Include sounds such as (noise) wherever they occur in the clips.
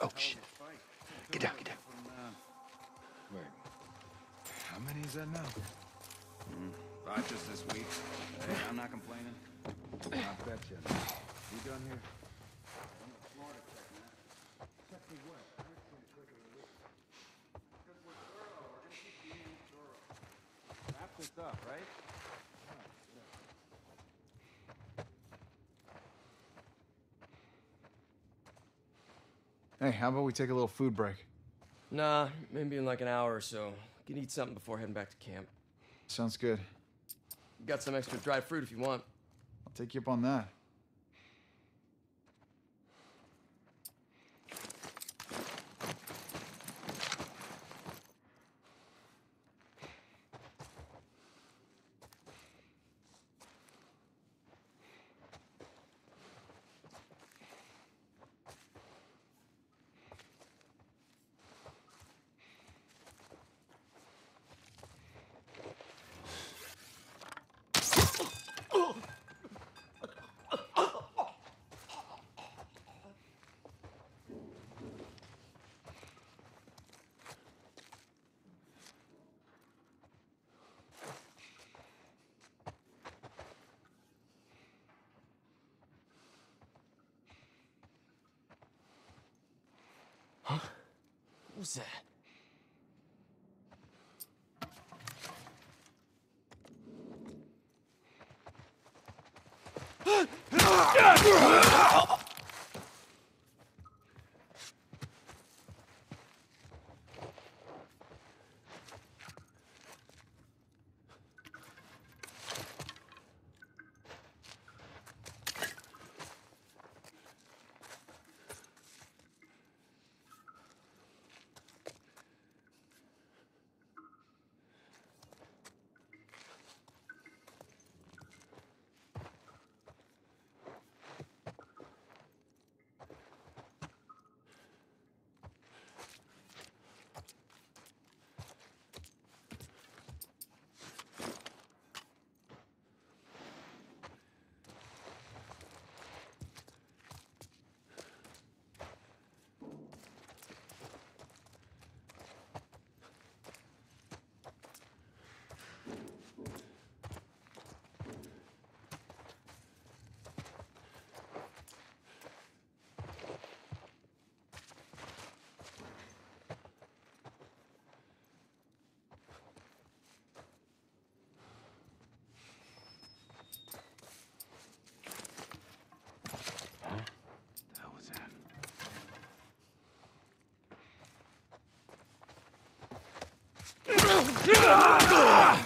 Oh, shit. Get down, get down. Wait. How many is that now? Hmm, five just this week. Hey, I'm not complaining. I bet you. You done here? Wrap this up, right? Hey, how about we take a little food break? Nah, maybe in like an hour or so. Can eat something before heading back to camp. Sounds good. Got some extra dried fruit if you want. I'll take you up on that. What was that? (gasps) (gasps) The Ah!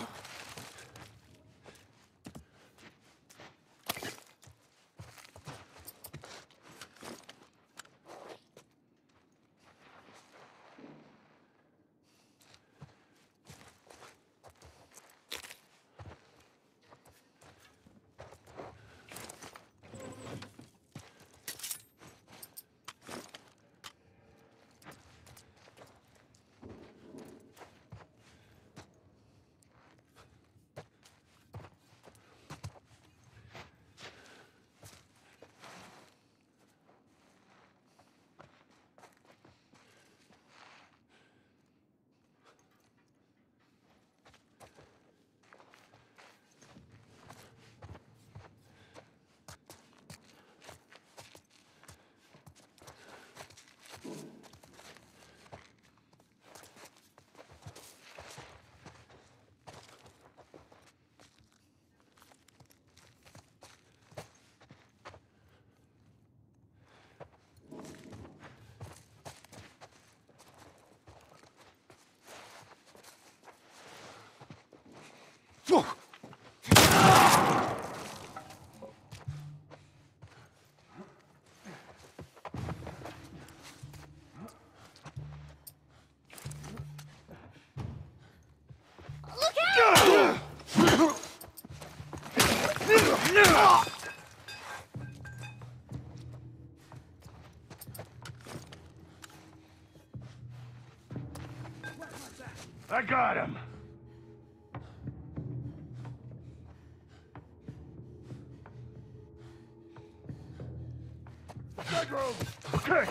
I got him.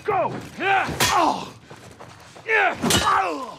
Go! Yeah! Oh! Yeah! Oh!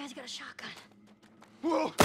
That guy's got a shotgun. Whoa! the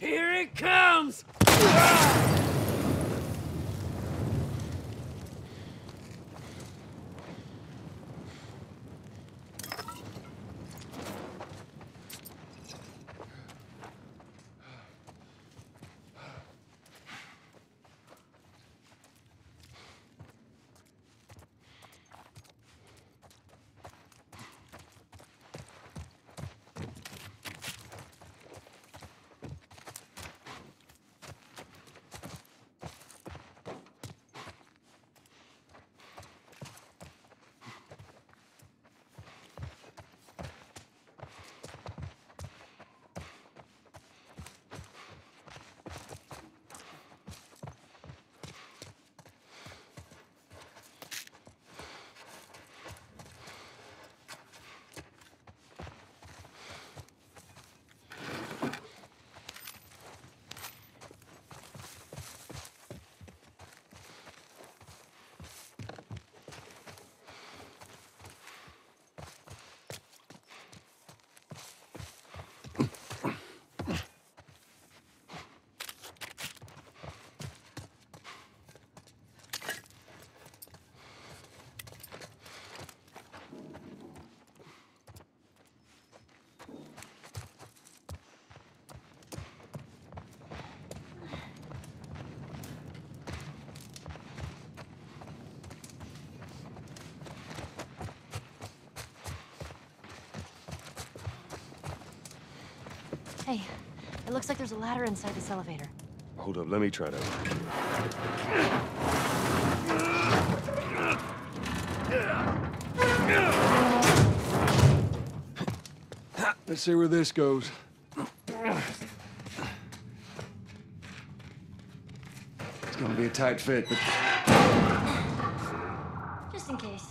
Here it comes! Hey, it looks like there's a ladder inside this elevator. Hold up, let me try that. Let's see where this goes. It's gonna be a tight fit, but Just in case.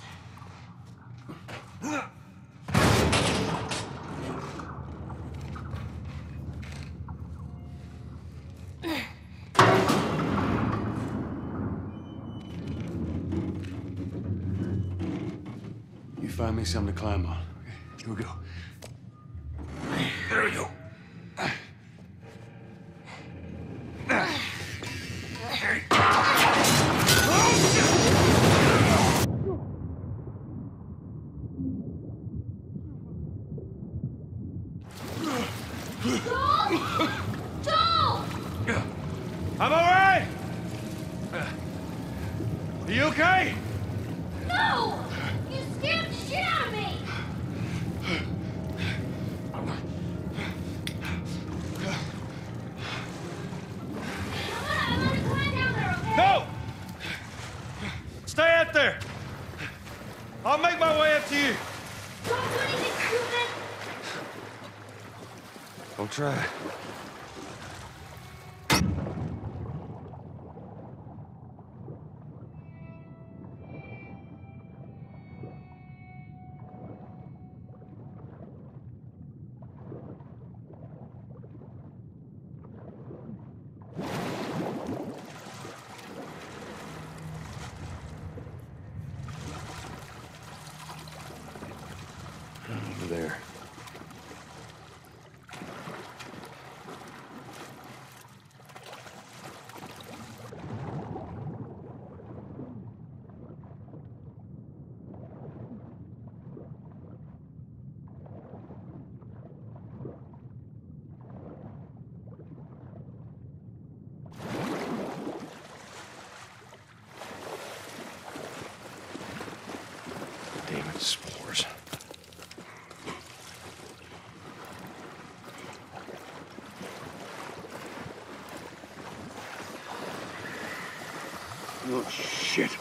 you find me something to climb on. Okay, here we go. There we go. Joel! I'm all right! Are you okay? No! You scared the shit out of me! Come on, I'm gonna climb down there, okay? No! Stay out there! I'll make my way up to you. Don't do anything stupid! I'll try. Oh, shit.